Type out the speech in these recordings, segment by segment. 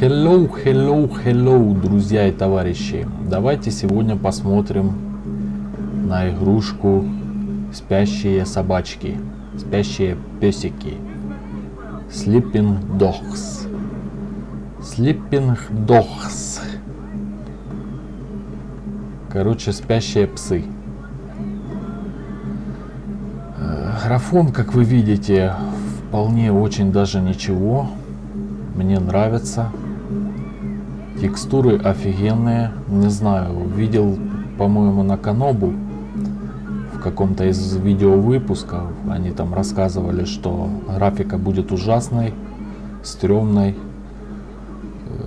Hello, hello, hello, друзья и товарищи. Давайте сегодня посмотрим на игрушку Спящие собачки, спящие песики. Sleeping Dogs. Sleeping Dogs. Короче, спящие псы. Э, Графон, как вы видите, вполне очень даже ничего. Мне нравится. Текстуры офигенные. Не знаю, видел, по-моему, на Канобу в каком-то из видеовыпусков. Они там рассказывали, что графика будет ужасной, стрёмной.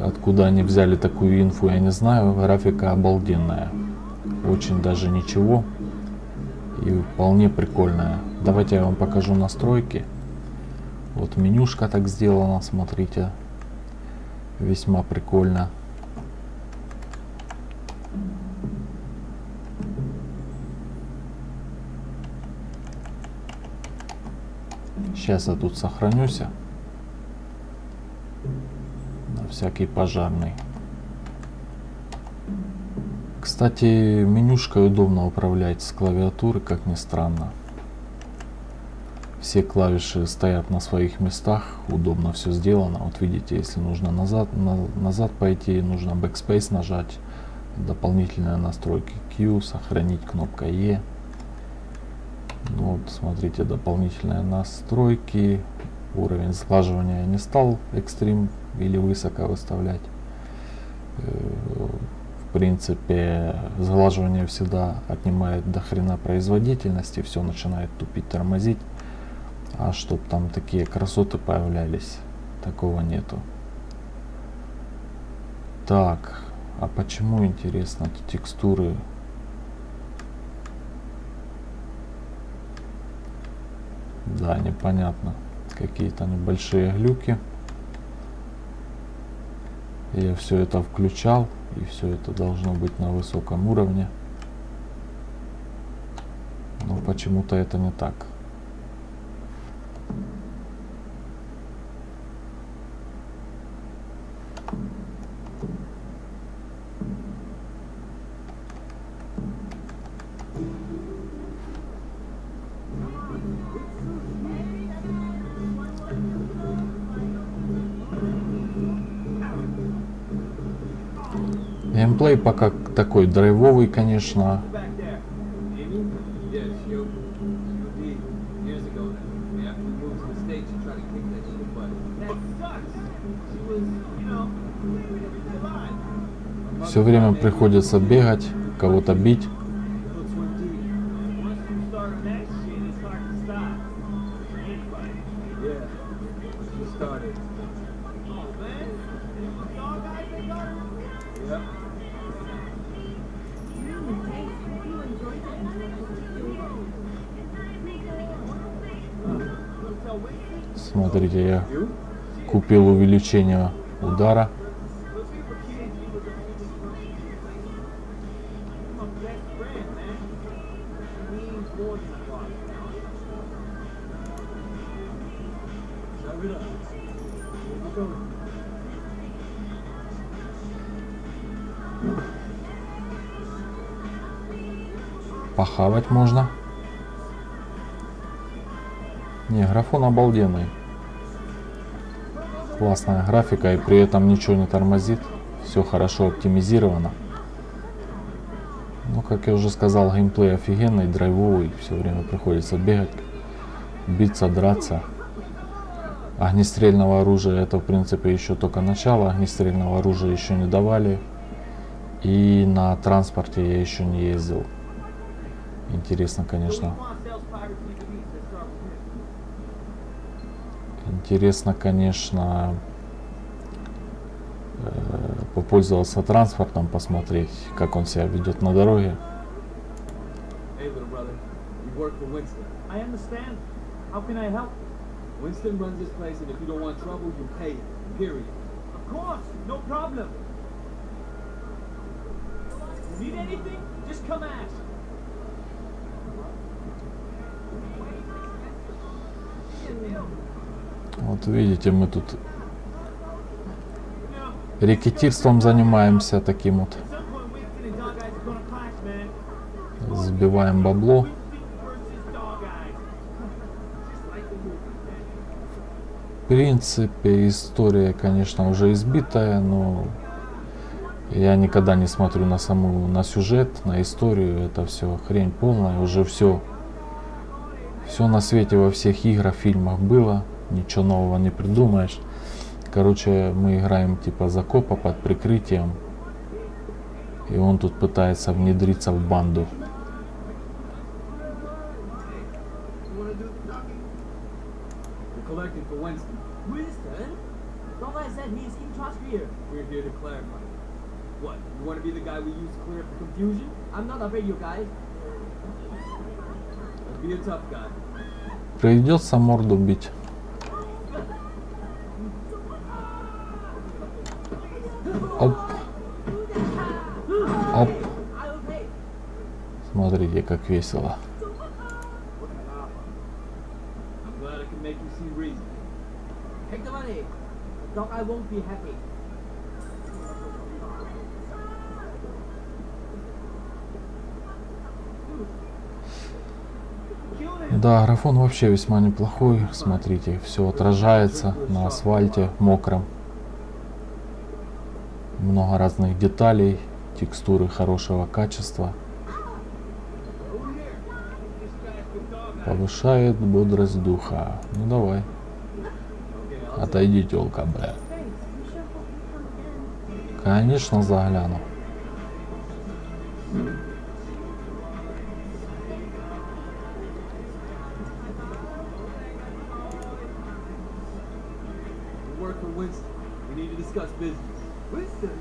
Откуда они взяли такую инфу, я не знаю. Графика обалденная. Очень даже ничего. И вполне прикольная. Давайте я вам покажу настройки. Вот менюшка так сделана, смотрите. Весьма прикольно. Сейчас я тут сохранюсь. На всякий пожарный. Кстати, менюшкой удобно управлять с клавиатуры, как ни странно. Все клавиши стоят на своих местах, удобно все сделано. Вот видите, если нужно назад, на, назад пойти, нужно Backspace нажать, дополнительные настройки Q, сохранить кнопка E. Ну, вот, смотрите, дополнительные настройки, уровень сглаживания я не стал экстрим или высоко выставлять. Э, в принципе, сглаживание всегда отнимает до хрена производительности, все начинает тупить, тормозить. А чтоб там такие красоты появлялись, такого нету. Так, а почему интересно текстуры? Да, непонятно. Какие-то небольшие глюки. Я все это включал, и все это должно быть на высоком уровне. Но почему-то это не так. She was, you know, alive. Все время приходится бегать, кого-то бить. Смотрите, я купил увеличение удара. my best Не, графон обалденный. Классная графика и при этом ничего не тормозит. Все хорошо оптимизировано. Ну, как я уже сказал, геймплей офигенный, драйвовый. Все время приходится бегать, биться, драться. Огнестрельного оружия это в принципе еще только начало. Огнестрельного оружия еще не давали. И на транспорте я еще не ездил. Интересно, конечно. Интересно, конечно, э, попользоваться транспортом, посмотреть, как он себя ведет на дороге. Hey, little brother. You work for Winston. I understand. How can I help? Winston runs this place, and if you don't want trouble, you pay him. Period. Of course, no problem. Need anything? Just come ask. Вот видите, мы тут рекетирством занимаемся таким вот. Сбиваем бабло. В принципе, история, конечно, уже избитая, но я никогда не смотрю на саму, на сюжет, на историю. Это все хрень полная. Уже все, все на свете во всех играх, фильмах было. Ничего нового не придумаешь. Короче, мы играем типа за копа под прикрытием. И он тут пытается внедриться в банду. We're collecting for be happy. Да, графон вообще весьма неплохой. Смотрите, все отражается на асфальте мокром. Много разных деталей, текстуры хорошего качества. Повышает бодрость духа. Ну давай. Отойди, телка, бля. Конечно, загляну. Winston?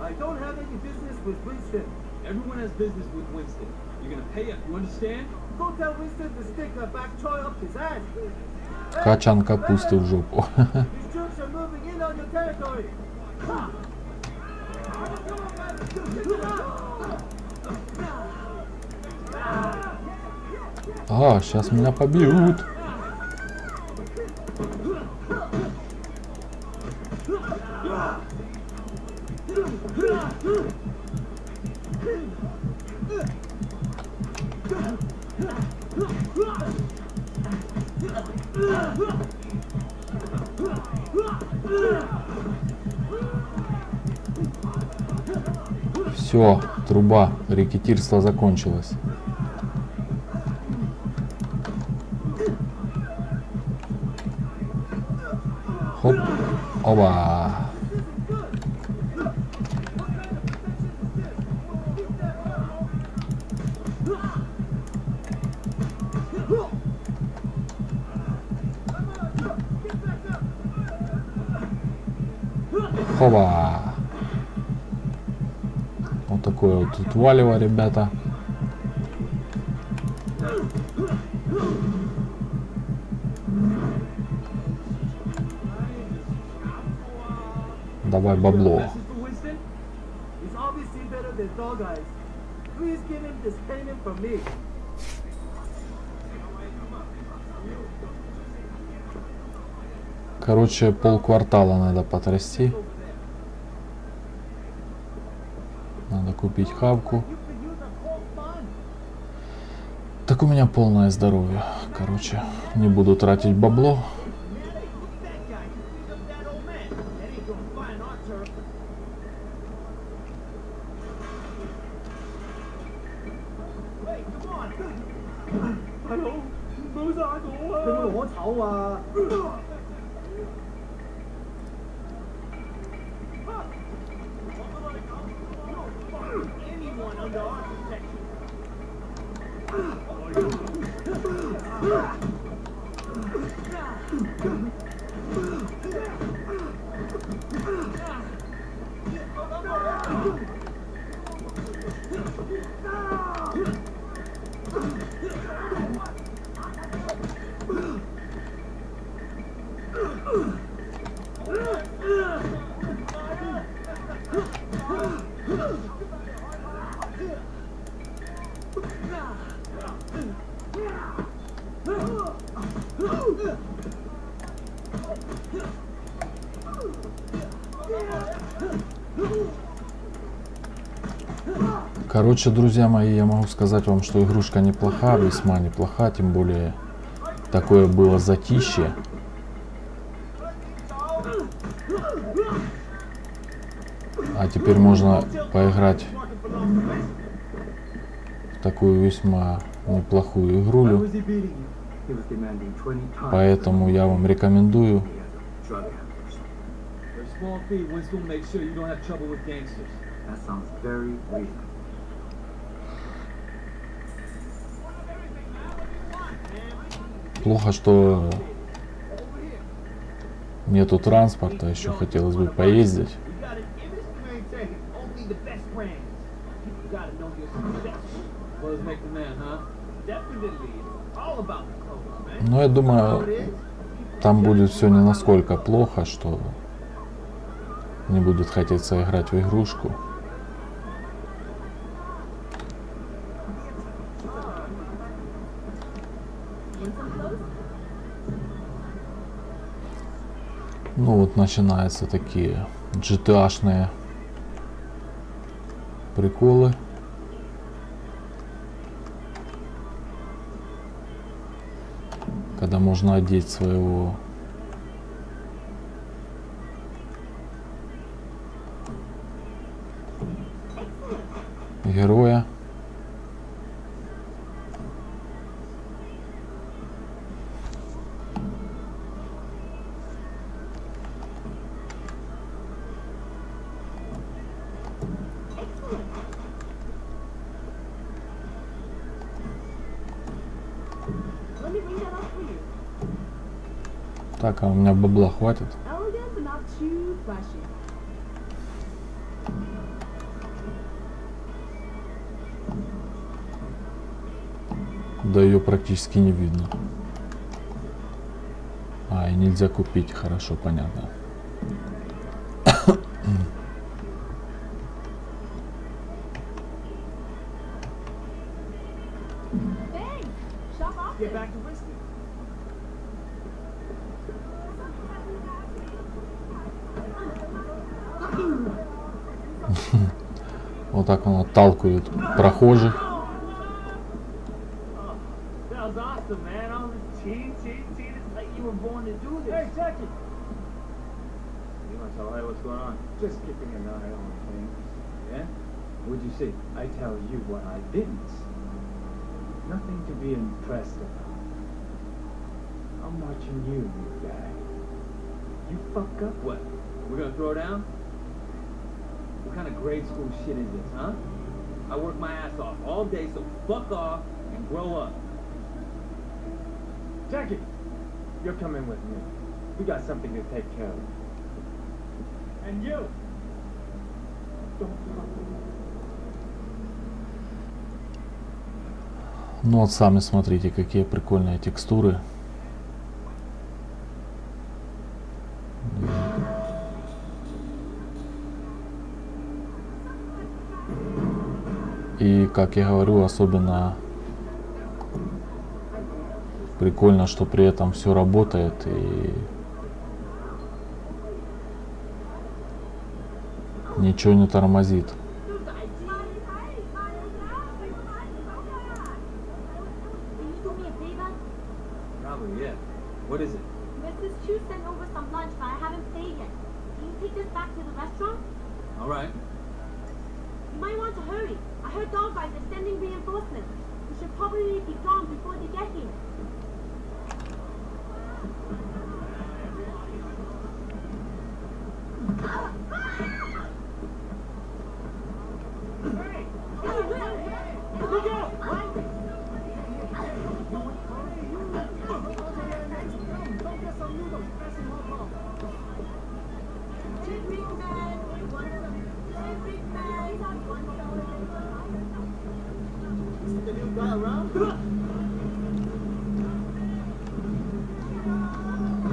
I don't have any business with Winston. Everyone has business with Winston. You're gonna pay up, you understand? Go tell Winston to stick a back toy up his ass. Hey, Качан капусты в жопу. А, сейчас меня побьют. Все, труба, рекетирство закончилось. Хоп, оба. Хоба. Вот такое вот тут валево, ребята. Давай бабло. Message for Winston? He's obviously better than Dog Eyes. Please give him this payment from me. Короче, полквартала надо потрясти. Надо купить хавку. Так у меня полное здоровье. Короче, не буду тратить бабло. going on? Короче, друзья мои, я могу сказать вам, что игрушка неплоха, весьма неплоха, тем более такое было затишье. А теперь можно поиграть в такую весьма неплохую Why игрулю. was he beating you? He was demanding 20 times Поэтому я вам рекомендую. the other drug handlers. For a small fee, Winston will make sure you don't have trouble with gangsters. That sounds very reasonable. Плохо, что нету транспорта, еще хотелось бы поездить. Но я думаю, там будет все не насколько плохо, что не будет хотеться играть в игрушку. Ну вот начинаются такие GTA-шные приколы. Когда можно одеть своего героя. Так, а у меня бабла хватит. Да ее практически не видно. А, и нельзя купить, хорошо, понятно. Things. Yeah? Would you say I tell you what I didn't see? Nothing to be impressed about. I'm watching you, you guy. You fuck up. What? We're gonna throw down? What kind of grade school shit is this, huh? I work my ass off all day, so fuck off and grow up. Jackie, you're coming with me. We got something to take care of. And you. Don't fuck with me. Ну вот сами смотрите, какие прикольные текстуры. И, как я говорю, особенно прикольно, что при этом все работает и ничего не тормозит.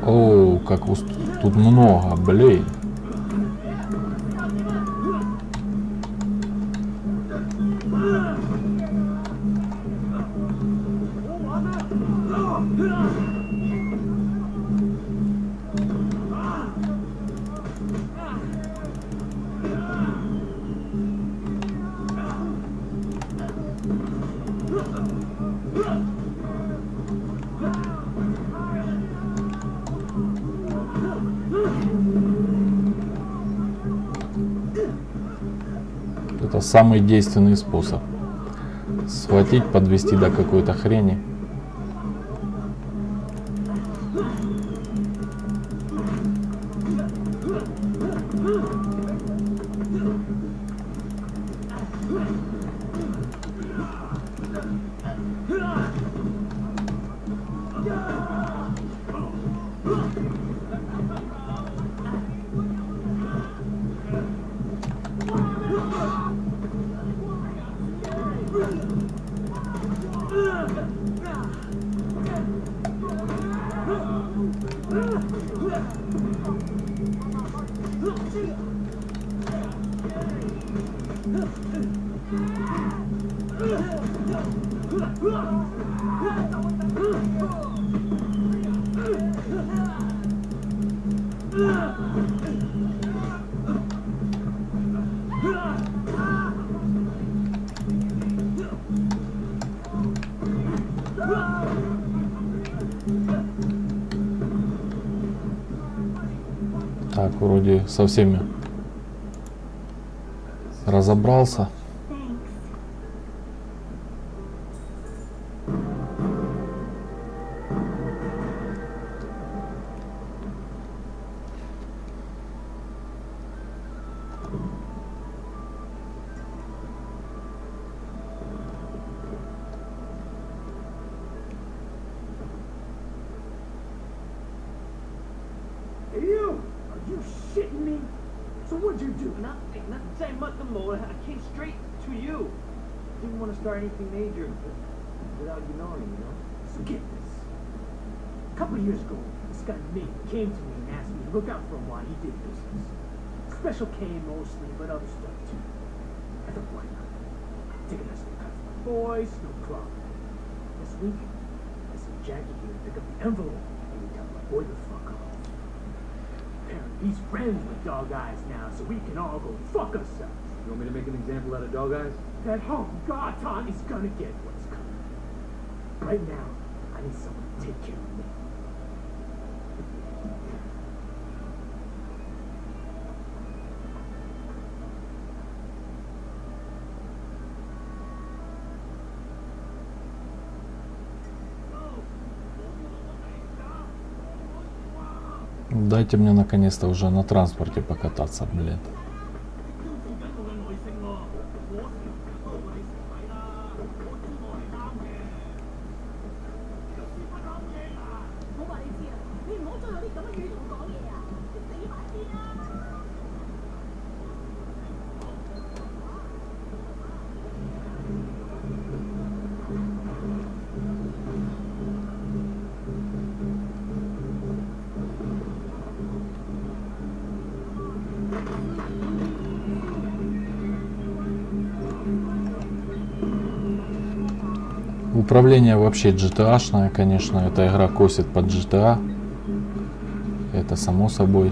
Оу, как вас тут много, блин. Самый действенный способ. Схватить, подвести до какой-то хрени. Так, вроде со всеми разобрался. So what'd you do? Nothing, nothing. Say nothing more. I came straight to you. Didn't want to start anything major without you knowing, you know? So get this. A couple years ago, this guy Nate came to me and asked me to look out for him while he did business. Special K mostly, but other stuff too. I thought, why not? Take a nice little cut for my boys, no problem. This week, I sent Jackie here to pick up the envelope and he tell my boy to fuck he's friends with Dog Eyes now, so we can all go fuck ourselves. You want me to make an example out of dog eyes? That home God Tom is gonna get what's coming. Right now, I need someone to take care of me. Дайте мне наконец-то уже на транспорте покататься, блин. Управление вообще GTA-шное, конечно, эта игра косит под GTA. Это само собой.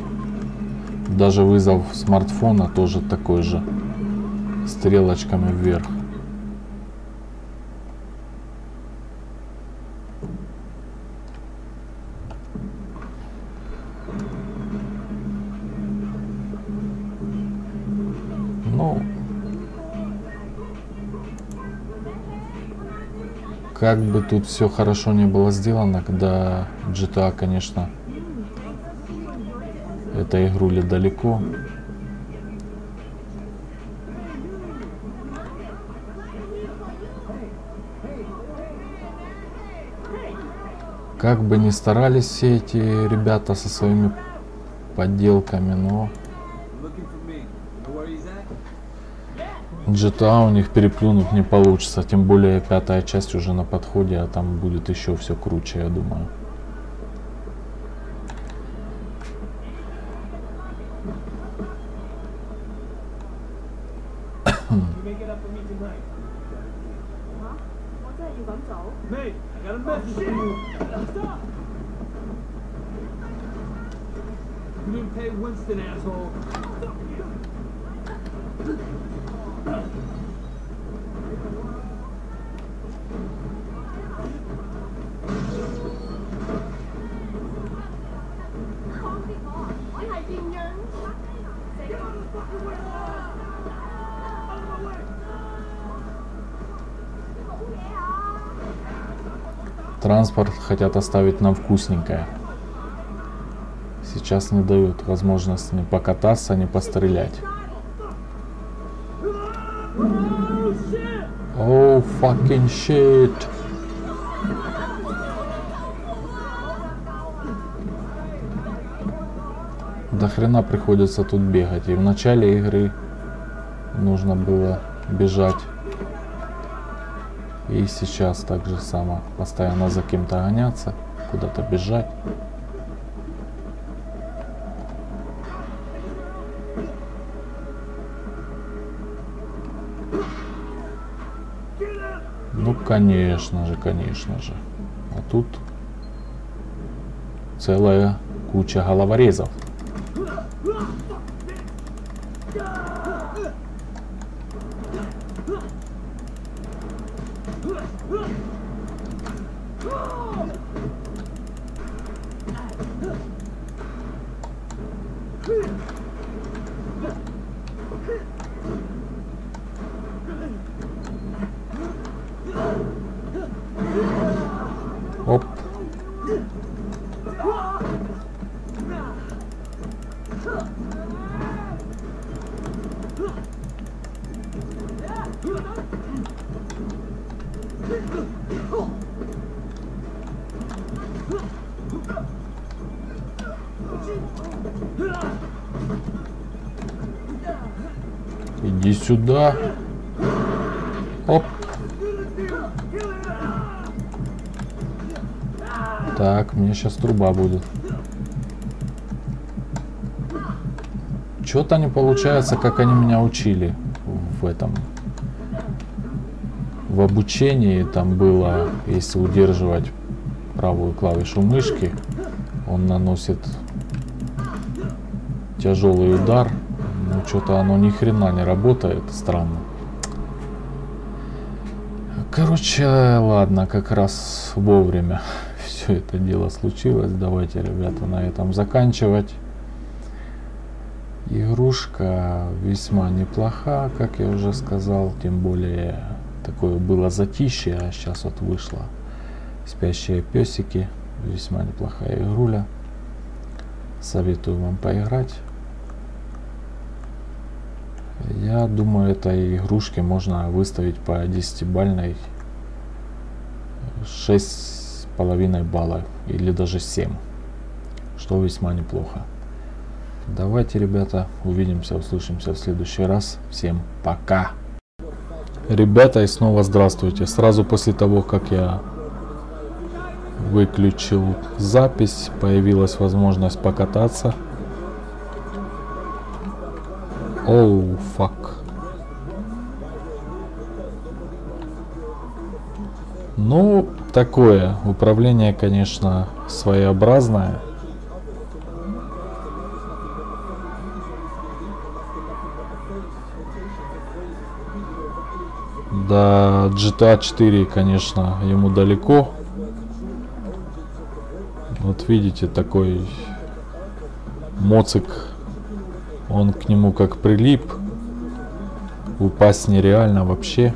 Даже вызов смартфона тоже такой же. Стрелочками вверх. Как бы тут все хорошо не было сделано, когда GTA, конечно, это игрули далеко. Как бы ни старались все эти ребята со своими подделками, но GTA у них переплюнуть не получится, тем более пятая часть уже на подходе, а там будет еще все круче, я думаю. Транспорт хотят оставить на вкусненькое. Сейчас не дают возможности ни покататься, не пострелять. Oh fucking shit. До хрена приходится тут бегать. И в начале игры нужно было бежать. И сейчас так же само. Постоянно за кем-то гоняться, куда-то бежать. Ну, конечно же, конечно же. А тут целая куча головорезов. Иди сюда. Оп. Так, мне сейчас труба будет. Что-то не получается, как они меня учили в этом. В обучении там было, если удерживать правую клавишу мышки, он наносит тяжелый удар. Ну, что-то оно ни хрена не работает, странно. Короче, ладно, как раз вовремя все это дело случилось. Давайте, ребята, на этом заканчивать. Игрушка весьма неплоха, как я уже сказал. Тем более, такое было затишье, а сейчас вот вышло спящие песики. Весьма неплохая игруля. Советую вам поиграть. Я думаю, этой игрушке можно выставить по 10-бальной 6,5 балла или даже 7, что весьма неплохо. Давайте, ребята, увидимся, услышимся в следующий раз. Всем пока! Ребята, и снова здравствуйте. Сразу после того, как я выключил запись, появилась возможность покататься. Оу, фак. Ну, такое. Управление, конечно, своеобразное. До GTA 4, конечно, ему далеко. Вот видите, такой моцик, он к нему как прилип. Упасть нереально вообще.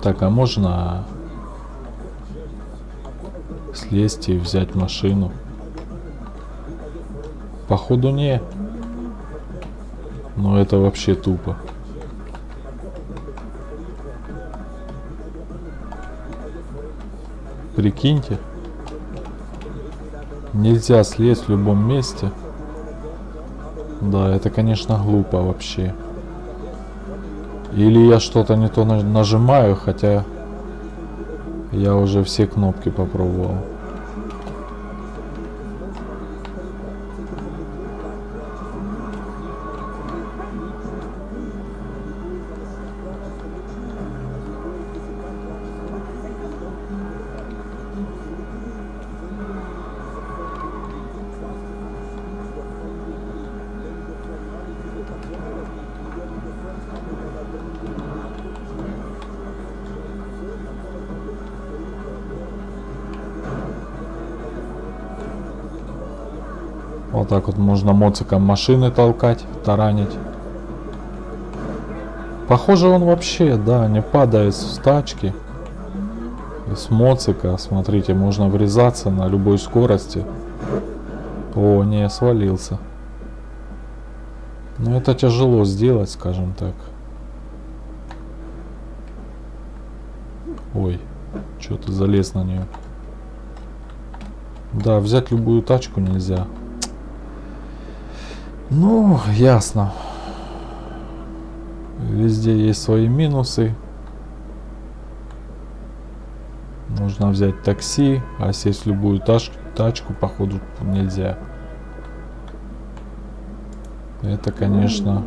Так, а можно слезть и взять машину? Походу не. Это вообще тупо. Прикиньте. Нельзя слезть в любом месте. Да, это, конечно, глупо вообще. Или я что-то не то нажимаю, хотя я уже все кнопки попробовал. Вот так вот можно моциком машины толкать, таранить. Похоже он вообще, да, не падает с тачки. И с моцика, смотрите, можно врезаться на любой скорости. О, не, свалился. Но это тяжело сделать, скажем так. Ой, что ты залез на нее. Да, взять любую тачку нельзя. Ну, ясно. Везде есть свои минусы. Нужно взять такси, а сесть в любую тач тачку, походу, нельзя. Это, конечно,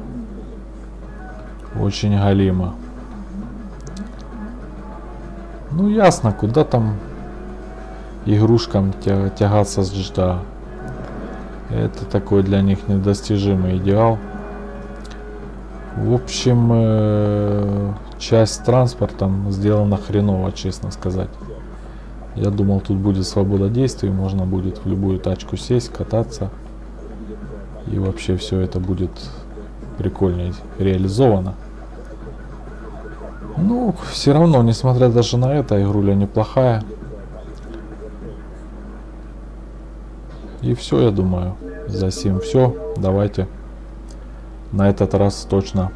очень галимо. Ну, ясно, куда там игрушкам тя тягаться с GTA. Это такой для них недостижимый идеал. В общем, э, часть с транспортом сделана хреново, честно сказать. Я думал, тут будет свобода действий, можно будет в любую тачку сесть, кататься. И вообще все это будет прикольно реализовано. Ну, все равно, несмотря даже на это, игруля неплохая. И все, я думаю. За сим все. Давайте на этот раз точно